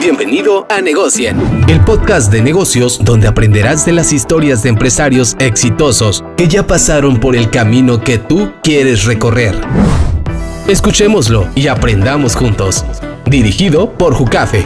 Bienvenido a Negocien, el podcast de negocios donde aprenderás de las historias de empresarios exitosos que ya pasaron por el camino que tú quieres recorrer. Escuchémoslo y aprendamos juntos. Dirigido por Jucafe.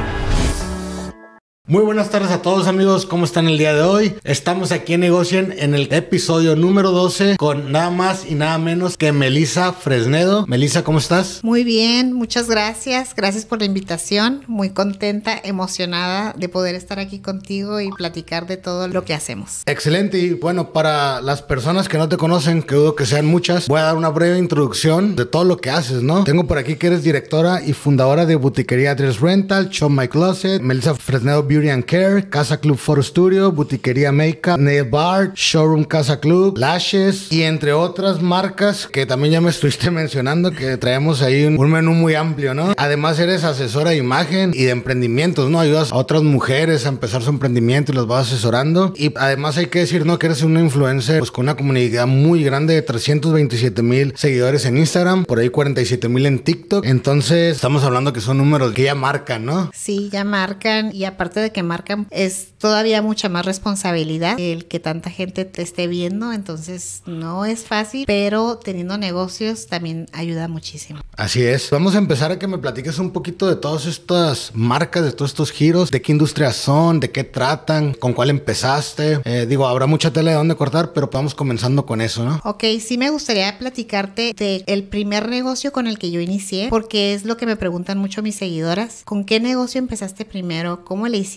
Muy buenas tardes a todos amigos, ¿cómo están el día de hoy? Estamos aquí en Negocien en el episodio número 12 con nada más y nada menos que Melisa Fresnedo. Melisa, ¿cómo estás? Muy bien, muchas gracias. Gracias por la invitación. Muy contenta, emocionada de poder estar aquí contigo y platicar de todo lo que hacemos. Excelente y bueno, para las personas que no te conocen, que dudo que sean muchas, voy a dar una breve introducción de todo lo que haces, ¿no? Tengo por aquí que eres directora y fundadora de Butiquería Dress Rental, Shop My Closet, Melissa Fresnedo Beauty and Care, Casa Club Photo Studio, Butiquería Makeup, Nail Bar, Showroom Casa Club, Lashes y entre otras marcas que también ya me estuviste mencionando que traemos ahí un, un menú muy amplio, ¿no? Además eres asesora de imagen y de emprendimientos, ¿no? Ayudas a otras mujeres a empezar su emprendimiento y los vas asesorando. Y además hay que decir, ¿no? Que eres una influencer pues con una comunidad muy grande de 327 mil seguidores en Instagram, por ahí 47 mil en TikTok. Entonces estamos hablando que son números que ya marcan, ¿no? Sí, ya marcan y aparte de que marcan es todavía mucha más responsabilidad el que tanta gente te esté viendo, entonces no es fácil, pero teniendo negocios también ayuda muchísimo. Así es. Vamos a empezar a que me platiques un poquito de todas estas marcas, de todos estos giros, de qué industrias son, de qué tratan, con cuál empezaste. Eh, digo, habrá mucha tela de dónde cortar, pero vamos comenzando con eso, ¿no? Ok, sí me gustaría platicarte de el primer negocio con el que yo inicié, porque es lo que me preguntan mucho mis seguidoras. ¿Con qué negocio empezaste primero? ¿Cómo le hiciste?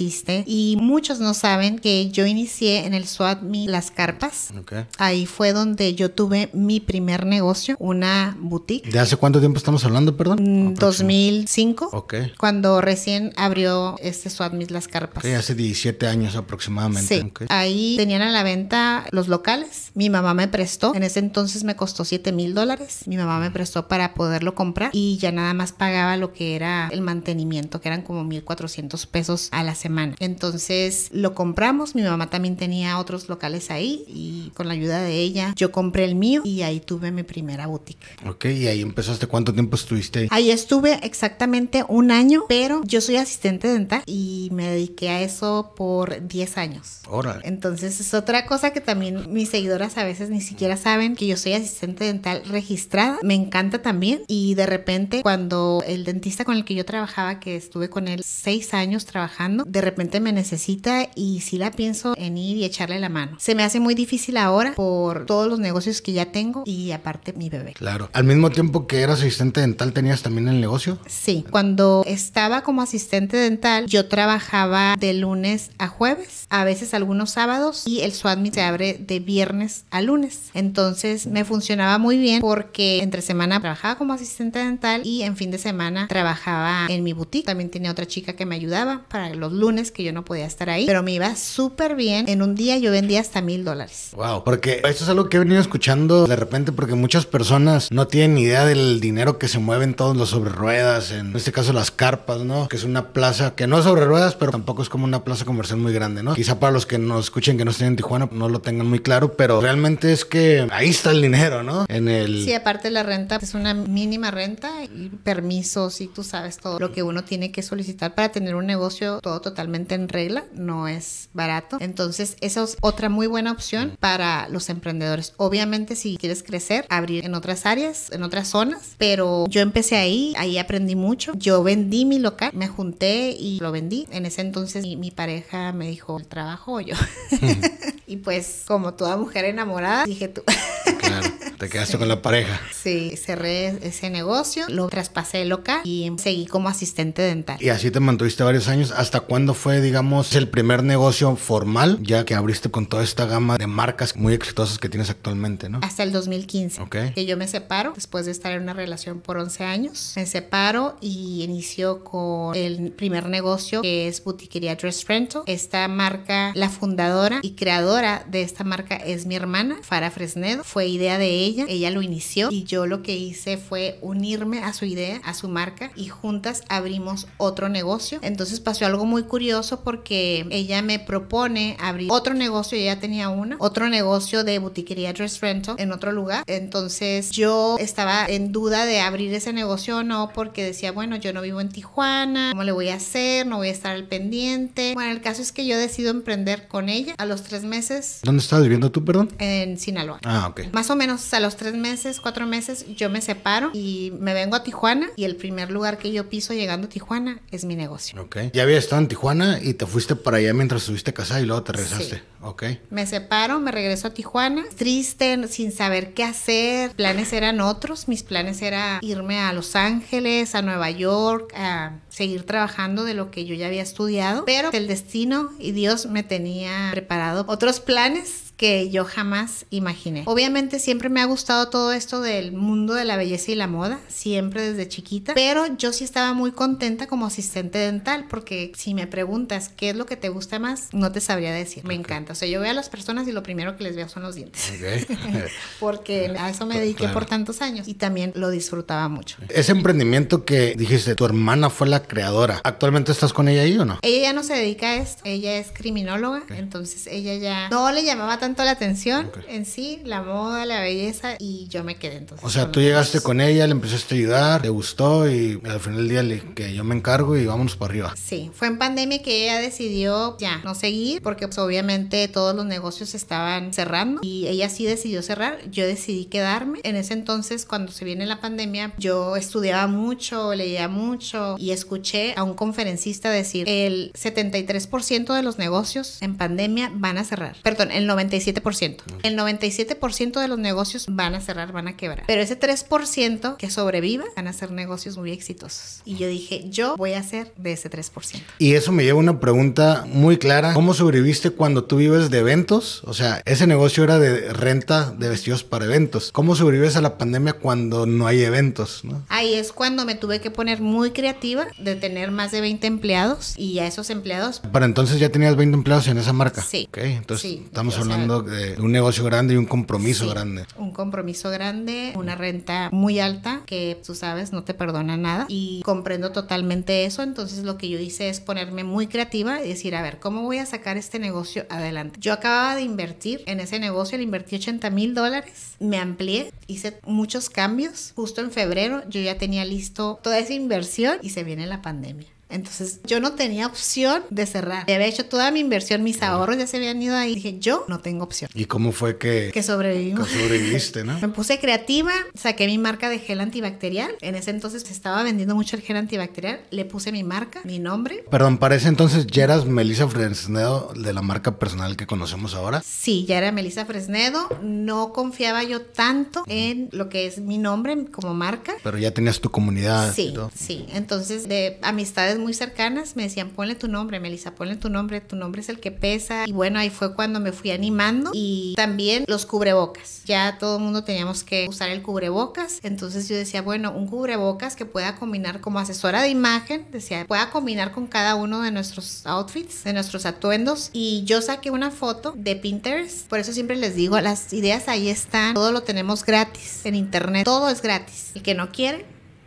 Y muchos no saben que yo inicié en el SWAT Me Las Carpas. Ok. Ahí fue donde yo tuve mi primer negocio, una boutique. ¿De hace cuánto tiempo estamos hablando, perdón? Mm, Aproxima- 2005, Ok. cuando recién abrió este SWAT Me Las Carpas. Ok, hace 17 años aproximadamente. Sí, ok. ahí tenían a la venta los locales. Mi mamá me prestó. En ese entonces me costó 7 mil dólares. Mi mamá me prestó para poderlo comprar y ya nada más pagaba lo que era el mantenimiento, que eran como 1,400 pesos a la semana. Entonces lo compramos. Mi mamá también tenía otros locales ahí y con la ayuda de ella yo compré el mío y ahí tuve mi primera boutique. Ok, y ahí empezaste. ¿Cuánto tiempo estuviste ahí? Ahí estuve exactamente un año, pero yo soy asistente dental y me dediqué a eso por 10 años. Órale. Entonces es otra cosa que también mis seguidoras a veces ni siquiera saben que yo soy asistente dental registrada. Me encanta también y de repente cuando el dentista con el que yo trabajaba, que estuve con él seis años trabajando, de repente me necesita y sí la pienso en ir y echarle la mano. Se me hace muy difícil ahora por todos los negocios que ya tengo y aparte mi bebé. Claro. Al mismo tiempo que eras asistente dental, ¿tenías también el negocio? Sí, cuando estaba como asistente dental, yo trabajaba de lunes a jueves, a veces algunos sábados y el SWATMI se abre de viernes a lunes. Entonces me funcionaba muy bien porque entre semana trabajaba como asistente dental y en fin de semana trabajaba en mi boutique. También tenía otra chica que me ayudaba para los lunes que yo no podía estar ahí, pero me iba súper bien. En un día yo vendía hasta mil dólares. Wow, porque esto es algo que he venido escuchando de repente porque muchas personas no tienen ni idea del dinero que se mueven todos los sobre ruedas, en este caso las carpas, ¿no? Que es una plaza que no es sobre ruedas, pero tampoco es como una plaza comercial muy grande, ¿no? Quizá para los que nos escuchen que no estén en Tijuana no lo tengan muy claro, pero realmente es que ahí está el dinero, ¿no? En el... Sí, aparte la renta es una mínima renta y permisos y tú sabes todo lo que uno tiene que solicitar para tener un negocio todo totalmente en regla, no es barato. Entonces, eso es otra muy buena opción para los emprendedores. Obviamente, si quieres crecer, abrir en otras áreas, en otras zonas, pero yo empecé ahí, ahí aprendí mucho. Yo vendí mi local, me junté y lo vendí. En ese entonces mi, mi pareja me dijo, ¿el trabajo o yo? y pues, como toda mujer enamorada, dije tú. Claro, te quedaste con la pareja. Sí, cerré ese negocio, lo traspasé el local y seguí como asistente dental. Y así te mantuviste varios años. ¿Hasta cuándo fue, digamos, el primer negocio formal, ya que abriste con toda esta gama de marcas muy exitosas que tienes actualmente, ¿no? Hasta el 2015, Ok. que yo me separo después de estar en una relación por 11 años. Me separo y inicio con el primer negocio que es Boutiquería Dress Rental. Esta marca, la fundadora y creadora de esta marca es mi hermana, Farah Fresnedo. Fue idea de ella, ella lo inició y yo lo que hice fue unirme a su idea, a su marca y juntas abrimos otro negocio. Entonces pasó algo muy curioso porque ella me propone abrir otro negocio, ella tenía una, otro negocio de butiquería dress rental en otro lugar. Entonces yo estaba en duda de abrir ese negocio o no porque decía, bueno, yo no vivo en Tijuana, ¿cómo le voy a hacer? No voy a estar al pendiente. Bueno, el caso es que yo decido emprender con ella a los tres meses. ¿Dónde estabas viviendo tú, perdón? En Sinaloa. Ah, ok. Más o menos a los tres meses, cuatro meses, yo me separo y me vengo a Tijuana y el primer lugar que yo piso llegando a Tijuana es mi negocio. Ok. Ya había estado en Tijuana y te fuiste para allá mientras estuviste casada y luego te regresaste. Sí. Ok. Me separo, me regreso a Tijuana, triste, sin saber qué hacer. Planes eran otros. Mis planes era irme a Los Ángeles, a Nueva York, a seguir trabajando de lo que yo ya había estudiado. Pero el destino y Dios me tenía preparado otros planes que yo jamás imaginé. Obviamente siempre me ha gustado todo esto del mundo de la belleza y la moda, siempre desde chiquita, pero yo sí estaba muy contenta como asistente dental porque si me preguntas qué es lo que te gusta más, no te sabría decir. Me encanta. O sea, yo veo a las personas y lo primero que les veo son los dientes. Porque a eso me dediqué Claro. por tantos años y también lo disfrutaba mucho. Ese emprendimiento que dijiste, tu hermana fue la creadora. ¿Actualmente estás con ella ahí o no? Ella ya no se dedica a esto, ella es criminóloga, entonces ella ya no le llamaba tanto la atención en sí, la moda, la belleza y yo me quedé entonces. O sea, tú llegaste con ella, le empezaste a ayudar, le gustó y al final del día le, que yo me encargo y vámonos para arriba. Sí, fue en pandemia que ella decidió ya no seguir porque pues, obviamente todos los negocios estaban cerrando y ella sí decidió cerrar, yo decidí quedarme. En ese entonces cuando se viene la pandemia yo estudiaba mucho, leía mucho y escuché a un conferencista decir el 73% de los negocios en pandemia van a cerrar. Perdón, el 97%. El 97% de los negocios van a cerrar, van a quebrar. Pero ese 3% que sobreviva van a ser negocios muy exitosos. Y yo dije, yo voy a ser de ese 3%. Y eso me lleva a una pregunta muy clara. ¿Cómo sobreviviste cuando tú vives de eventos? O sea, ese negocio era de renta de vestidos para eventos. ¿Cómo sobrevives a la pandemia cuando no hay eventos? ¿no? Ahí es cuando me tuve que poner muy creativa de tener más de 20 empleados y a esos empleados Para entonces ya tenías 20 empleados en esa marca. Sí. Ok, entonces Sí. estamos O sea, hablando de un negocio grande y un compromiso Sí, grande. Un compromiso grande, una renta muy alta que tú sabes no te perdona nada y comprendo totalmente eso. Entonces lo que yo hice es ponerme muy creativa y decir, a ver, ¿cómo voy a sacar este negocio adelante? Yo acababa de invertir en ese negocio, le invertí 80 mil dólares, me amplié, hice muchos cambios. Justo en febrero yo ya tenía listo toda esa inversión y se viene la pandemia. Entonces yo no tenía opción de cerrar. Ya había hecho toda mi inversión, mis ahorros ya se habían ido ahí. Dije, yo no tengo opción. ¿Y cómo fue que, Que que sobrevivimos. sobreviviste, no? Me puse creativa, saqué mi marca de gel antibacterial. En ese entonces se estaba vendiendo mucho el gel antibacterial. Le puse mi marca, mi nombre. Perdón, para ese entonces ya eras Melissa Fresnedo de la marca personal que conocemos ahora. Sí, ya era Melissa Fresnedo. No confiaba yo tanto en lo que es mi nombre como marca. Pero ya tenías tu comunidad. y Sí, todo. sí. Entonces, de amistades muy cercanas me decían, ponle tu nombre, Melissa, ponle tu nombre, tu nombre es el que pesa. Y bueno, ahí fue cuando me fui animando. Y también los cubrebocas. Ya todo el mundo teníamos que usar el cubrebocas. Entonces yo decía, bueno, un cubrebocas que pueda combinar como asesora de imagen, decía, pueda combinar con cada uno de nuestros outfits, de nuestros atuendos. Y yo saqué una foto de Pinterest. Por eso siempre les digo, las ideas ahí están. Todo lo tenemos gratis en internet. Todo es gratis. El que no quiere,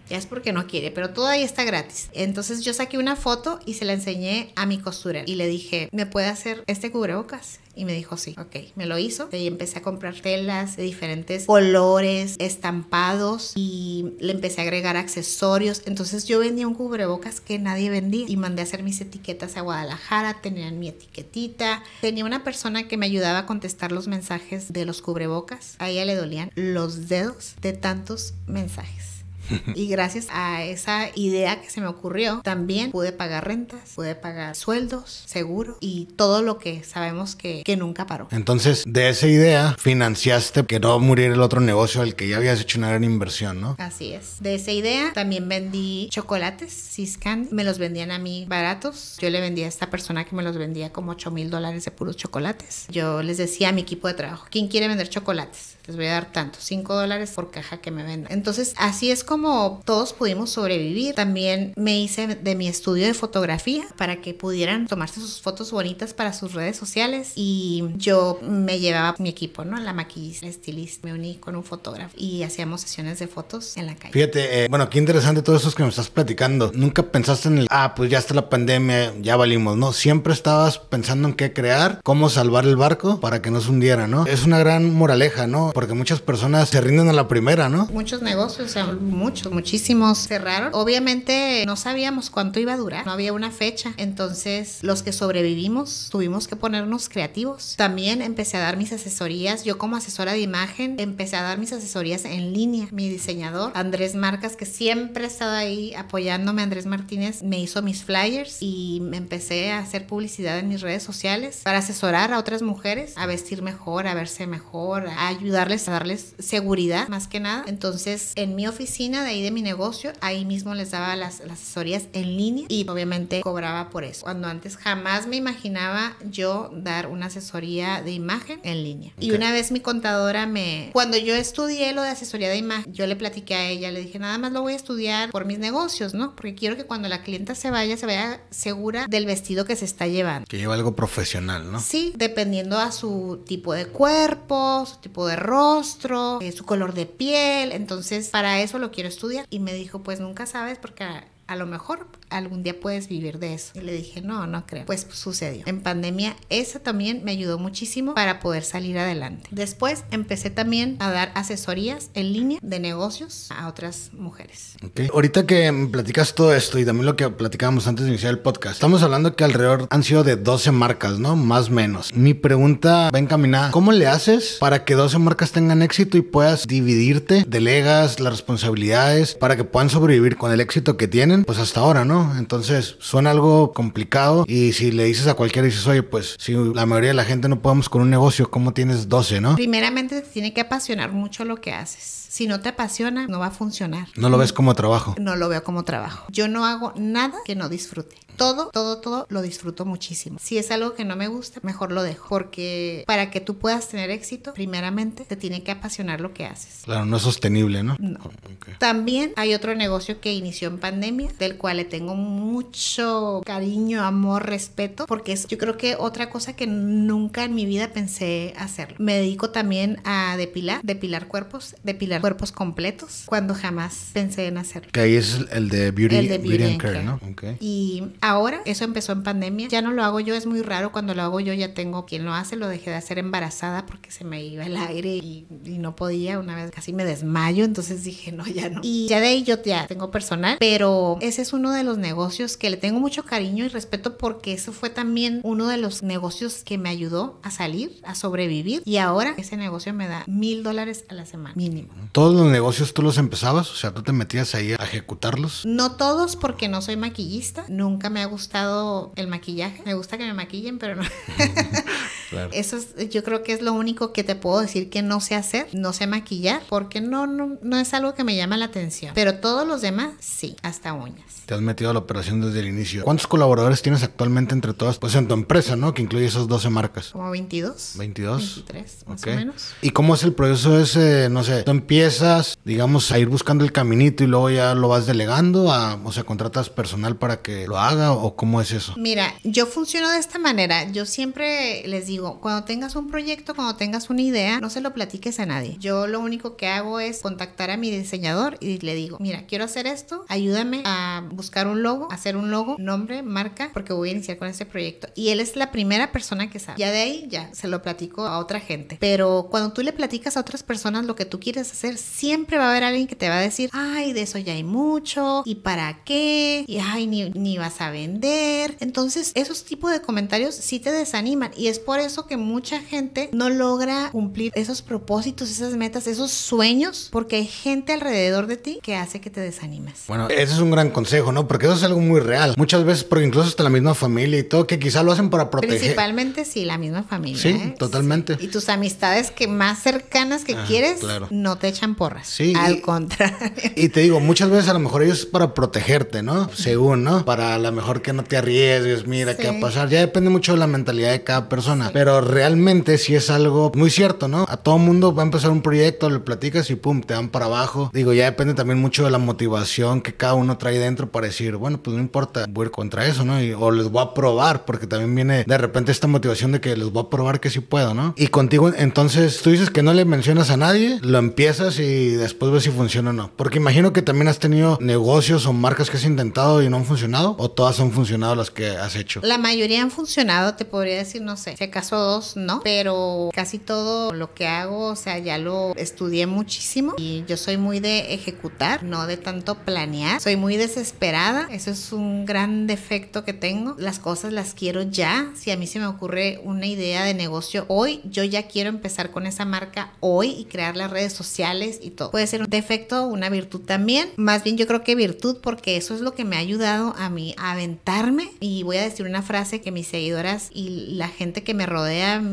ya es porque no quiere, pero todo ahí está gratis. Entonces yo saqué una foto y se la enseñé a mi costurera y le dije, ¿me puede hacer este cubrebocas? Y me dijo, sí, ok, me lo hizo. Y empecé a comprar telas de diferentes colores, estampados y le empecé a agregar accesorios. Entonces yo vendía un cubrebocas que nadie vendía y mandé a hacer mis etiquetas a Guadalajara, tenían mi etiquetita. Tenía una persona que me ayudaba a contestar los mensajes de los cubrebocas. A ella le dolían los dedos de tantos mensajes. Y gracias a esa idea que se me ocurrió, también pude pagar rentas, pude pagar sueldos, seguro y todo lo que sabemos que, que nunca paró. Entonces, de esa idea, financiaste que no muriera el otro negocio al que ya habías hecho una gran inversión, ¿no? Así es. De esa idea también vendí chocolates, Siscan. Me los vendían a mí baratos. Yo le vendía a esta persona que me los vendía como 8 mil dólares de puros chocolates. Yo les decía a mi equipo de trabajo, ¿quién quiere vender chocolates? Les voy a dar tanto, 5 dólares por caja que me vendan. Entonces, así es como todos pudimos sobrevivir. También me hice de mi estudio de fotografía para que pudieran tomarse sus fotos bonitas para sus redes sociales y yo me llevaba mi equipo, ¿no? La maquillista, la estilista, me uní con un fotógrafo y hacíamos sesiones de fotos en la calle. Fíjate, eh, bueno, qué interesante todo eso que me estás platicando. Nunca pensaste en el, ah, pues ya está la pandemia, ya valimos, ¿no? Siempre estabas pensando en qué crear, cómo salvar el barco para que no se hundiera, ¿no? Es una gran moraleja, ¿no? Porque muchas personas se rinden a la primera, ¿no? Muchos negocios, o sea, muchos, muchísimos cerraron. Obviamente no sabíamos cuánto iba a durar, no había una fecha. Entonces, los que sobrevivimos tuvimos que ponernos creativos. También empecé a dar mis asesorías. Yo como asesora de imagen empecé a dar mis asesorías en línea. Mi diseñador, Andrés Marcas, que siempre ha estado ahí apoyándome, Andrés Martínez, me hizo mis flyers y empecé a hacer publicidad en mis redes sociales para asesorar a otras mujeres a vestir mejor, a verse mejor, a a darles seguridad más que nada. Entonces, en mi oficina de ahí de mi negocio, ahí mismo les daba las, las asesorías en línea y obviamente cobraba por eso. Cuando antes jamás me imaginaba yo dar una asesoría de imagen en línea. Y una vez mi contadora me... Cuando yo estudié lo de asesoría de imagen, yo le platiqué a ella, le dije, nada más lo voy a estudiar por mis negocios, ¿no? Porque quiero que cuando la clienta se vaya, se vaya segura del vestido que se está llevando. Que lleva algo profesional, ¿no? Sí, dependiendo a su tipo de cuerpo, su tipo de rostro, eh, su color de piel. Entonces, para eso lo quiero estudiar. Y me dijo, pues nunca sabes porque a lo mejor algún día puedes vivir de eso. Y le dije, no, no creo. Pues sucedió. En pandemia, eso también me ayudó muchísimo para poder salir adelante. Después empecé también a dar asesorías en línea de negocios a otras mujeres. Okay. Ahorita que platicas todo esto y también lo que platicábamos antes de iniciar el podcast, estamos hablando que alrededor han sido de 12 marcas, ¿no? Más o menos. Mi pregunta va encaminada, ¿cómo le haces para que 12 marcas tengan éxito y puedas dividirte, delegas las responsabilidades para que puedan sobrevivir con el éxito que tienen? Pues hasta ahora, ¿no? Entonces suena algo complicado y si le dices a cualquiera, dices, oye, pues si la mayoría de la gente no podemos con un negocio, ¿cómo tienes 12, no? Primeramente te tiene que apasionar mucho lo que haces. Si no te apasiona, no va a funcionar. No lo ves como trabajo. No lo veo como trabajo. Yo no hago nada que no disfrute. Todo, todo, todo lo disfruto muchísimo. Si es algo que no me gusta, mejor lo dejo. Porque para que tú puedas tener éxito, primeramente te tiene que apasionar lo que haces. Claro, no es sostenible, ¿no? No. Okay. También hay otro negocio que inició en pandemia, del cual le tengo mucho cariño, amor, respeto, porque es yo creo que otra cosa que nunca en mi vida pensé hacerlo. Me dedico también a depilar, depilar cuerpos, depilar cuerpos completos, cuando jamás pensé en hacerlo. Que ahí es el de Beauty, El de beauty Beauty and Care, and ¿no? Okay. Y ahora, eso empezó en pandemia, ya no lo hago yo, es muy raro cuando lo hago yo, ya tengo quien lo hace, lo dejé de hacer embarazada porque se me iba el aire y, y no podía, una vez casi me desmayo, entonces dije, no, ya no. Y ya de ahí yo ya tengo personal, pero ese es uno de los negocios que le tengo mucho cariño y respeto porque eso fue también uno de los negocios que me ayudó a salir, a sobrevivir y ahora ese negocio me da mil dólares a la semana, mínimo. ¿Todos los negocios tú los empezabas? O sea, tú te metías ahí a ejecutarlos. No todos porque no soy maquillista, nunca me ha gustado el maquillaje, me gusta que me maquillen, pero no. Claro. Eso es, yo creo que es lo único que te puedo decir que no sé hacer, no sé maquillar, porque no, no, no es algo que me llama la atención. Pero todos los demás, sí, hasta uñas. Te has metido a la operación desde el inicio. ¿Cuántos colaboradores tienes actualmente entre todas? Pues en tu empresa, ¿no? Que incluye esas 12 marcas. Como 22. 22. 23, más o menos. ¿Y cómo es el proceso ese? No sé, tú empiezas, digamos, a ir buscando el caminito y luego ya lo vas delegando, a, o sea, contratas personal para que lo haga o cómo es eso? Mira, yo funciono de esta manera. Yo siempre les digo, cuando tengas un proyecto, cuando tengas una idea, no se lo platiques a nadie. Yo lo único que hago es contactar a mi diseñador y le digo, mira, quiero hacer esto, ayúdame a buscar un logo, hacer un logo, nombre, marca, porque voy a iniciar con este proyecto. Y él es la primera persona que sabe. Ya de ahí ya se lo platico a otra gente. Pero cuando tú le platicas a otras personas lo que tú quieres hacer, siempre va a haber alguien que te va a decir, ay, de eso ya hay mucho, ¿y para qué? Y ay, ni, ni vas a vender. Entonces, esos tipos de comentarios sí te desaniman. Y es por eso que mucha gente no logra cumplir esos propósitos, esas metas, esos sueños, porque hay gente alrededor de ti que hace que te desanimes. Bueno, ese es un gran consejo, ¿no? Porque eso es algo muy real. Muchas veces, porque incluso hasta la misma familia y todo, que quizá lo hacen para proteger. Principalmente sí, la misma familia. Sí, ¿eh? totalmente. Sí. Y tus amistades que más cercanas que Ah, quieres claro. no te echan porras. Sí, Al y- contrario. Y te digo, muchas veces a lo mejor ellos es para protegerte, ¿no? Según, ¿no? Para a lo mejor que no te arriesgues, mira qué va a pasar. Ya depende mucho de la mentalidad de cada persona. Sí. Pero realmente sí es algo muy cierto, ¿no? A todo mundo va a empezar un proyecto, le platicas y pum, te van para abajo. Digo, ya depende también mucho de la motivación que cada uno trae dentro para decir, bueno, pues no importa, voy a ir contra eso, ¿no? o les voy a probar, porque también viene de repente esta motivación de que les voy a probar que sí puedo, ¿no? Y contigo, entonces, tú dices que no le mencionas a nadie, lo empiezas y después ves si funciona o no. Porque imagino que también has tenido negocios o marcas que has intentado y no han funcionado, o todas han funcionado las que has hecho. La mayoría han funcionado, te podría decir, no sé, si acaso dos, no, pero casi todo lo que hago, o sea, ya lo estudié muchísimo y yo soy muy de ejecutar, no de tanto planear. Soy muy desesperada, eso es un gran defecto que tengo. Las cosas las quiero ya. Si a mí se me ocurre una idea de negocio hoy, yo ya quiero empezar con esa marca hoy y crear las redes sociales y todo. Puede ser un defecto, una virtud también. Más bien yo creo que virtud porque eso es lo que me ha ayudado a mí a aventarme y voy a decir una frase que mis seguidoras y la gente que me rodea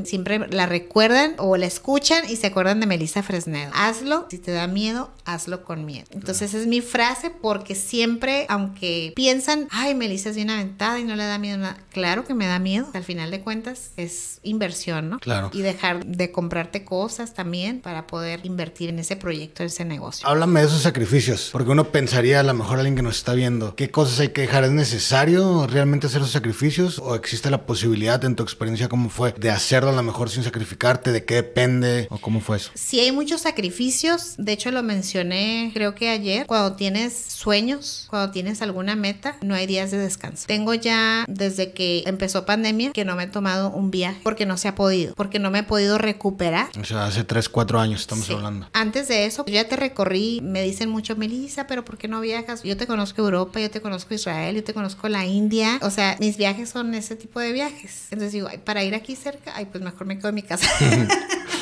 siempre la recuerdan o la escuchan y se acuerdan de Melissa Fresnedo. Hazlo, si te da miedo, hazlo con miedo. Entonces es mi frase porque siempre, aunque piensan, ay, Melissa es bien aventada y no le da miedo nada, claro que me da miedo. Al final de cuentas es inversión, ¿no? Claro. Y dejar de comprarte cosas también para poder invertir en ese proyecto, en ese negocio. Háblame de esos sacrificios, porque uno pensaría, a lo mejor alguien que nos está viendo, ¿qué cosas hay que dejar? ¿Es necesario realmente hacer esos sacrificios? ¿O existe la posibilidad en tu experiencia, cómo fue, de hacerlo a lo mejor sin sacrificarte? ¿De qué depende? ¿O cómo fue eso? Sí, hay muchos sacrificios. De hecho, lo mencioné creo que ayer. Cuando tienes sueños, cuando tienes alguna meta, no hay días de descanso. Tengo ya desde que empezó pandemia que no me he tomado un viaje porque no se ha podido, porque no me he podido recuperar. O sea, hace 3, 4 años estamos hablando. Antes de eso, yo ya te recorrí, me dicen mucho, Melissa, pero ¿por qué no viajas? Yo te conozco Europa, yo te conozco Israel, yo te conozco la India. O sea, mis viajes son ese tipo de viajes. Entonces digo, para ir aquí cerca, ay, pues mejor me quedo en mi casa.